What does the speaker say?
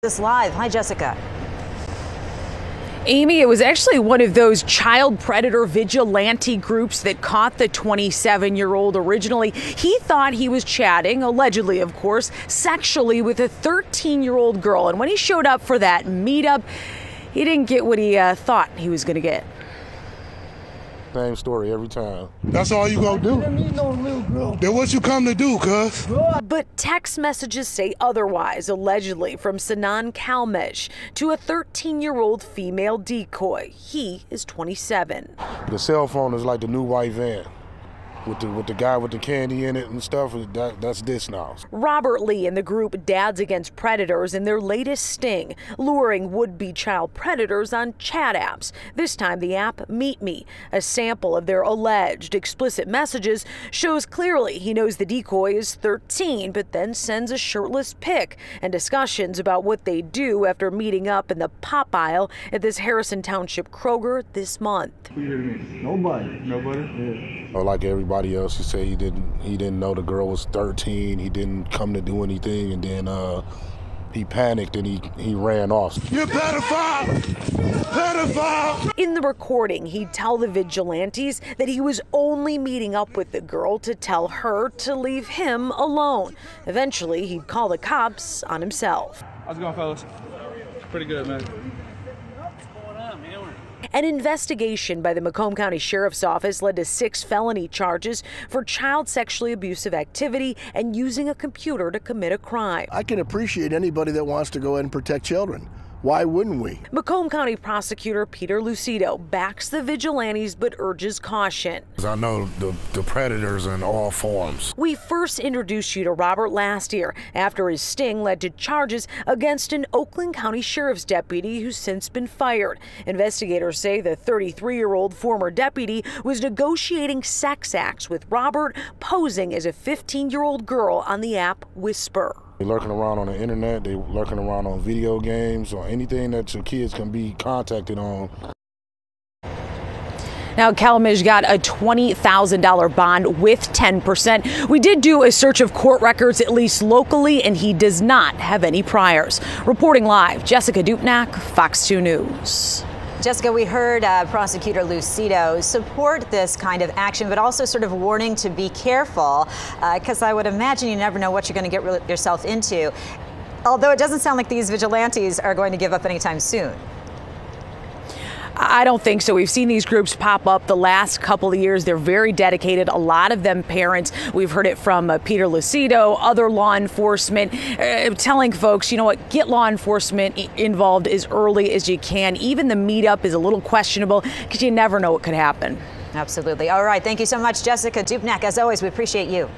This live. Hi, Jessica. Amy, it was actually one of those child predator vigilante groups that caught the 27 year old originally. He thought he was chatting, allegedly, of course, sexually with a 13 year old girl. And when he showed up for that meetup, he didn't get what he uh, thought he was going to get. Same story every time. That's all you gonna do. Then what you come to do, cuz? But text messages say otherwise, allegedly from Sinan Kalemaj to a 13 year old female decoy. He is 27. The cell phone is like the new white van. With the, with the guy with the candy in it and stuff, that, that's this now. Robert Lee and the group Dads Against Predators in their latest sting, luring would be child predators on chat apps. This time, the app Meet Me. A sample of their alleged explicit messages shows clearly he knows the decoy is 13, but then sends a shirtless pic and discussions about what they do after meeting up in the pop aisle at this Harrison Township Kroger this month. Nobody. Nobody? Yeah. Or like everybody else, he said he didn't he didn't know the girl was 13. He didn't come to do anything, and then uh, he panicked and he, he ran off. You pedophile! Pedophile! In the recording, he'd tell the vigilantes that he was only meeting up with the girl to tell her to leave him alone. Eventually, he'd call the cops on himself. How's it going, fellas? Pretty good, man. An investigation by the Macomb County Sheriff's Office led to six felony charges for child sexually abusive activity and using a computer to commit a crime. I can appreciate anybody that wants to go ahead and protect children. Why wouldn't we? Macomb County Prosecutor Peter Lucido backs the vigilantes but urges caution. I know the, the predators in all forms. We first introduced you to Robert last year after his sting led to charges against an Oakland County Sheriff's deputy who's since been fired. Investigators say the 33 year old former deputy was negotiating sex acts with Robert, posing as a 15 year old girl on the app Whisper. They lurking around on the internet, they lurking around on video games or anything that your kids can be contacted on. Now, Kalemaj got a $20,000 bond with 10%. We did do a search of court records, at least locally, and he does not have any priors. Reporting live, Jessica Dupnack, Fox 2 News. Jessica, we heard uh, Prosecutor Lucido support this kind of action, but also sort of warning to be careful, because uh, I would imagine you never know what you're going to get yourself into. Although it doesn't sound like these vigilantes are going to give up anytime soon. I don't think so. We've seen these groups pop up the last couple of years. They're very dedicated, a lot of them parents. We've heard it from uh, Peter Lucido, other law enforcement, uh, telling folks, you know what, get law enforcement involved as early as you can. Even the meetup is a little questionable because you never know what could happen. Absolutely. All right. Thank you so much, Jessica Dupnack. As always, we appreciate you.